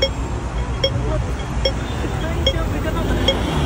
大丈夫かな